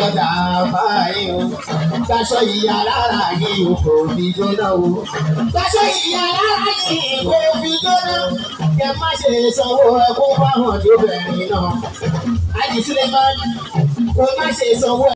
yọjà fáyé o. Daṣọ ìyá lára yìí kò fi jóná o. Daṣọ ìyá lára yìí kò fi jóná. Kẹ má ṣe sanwó ẹkún fáwọn tó bẹ̀rẹ̀ náà. Àdìsílẹ̀ máa ń má ṣe sanwó.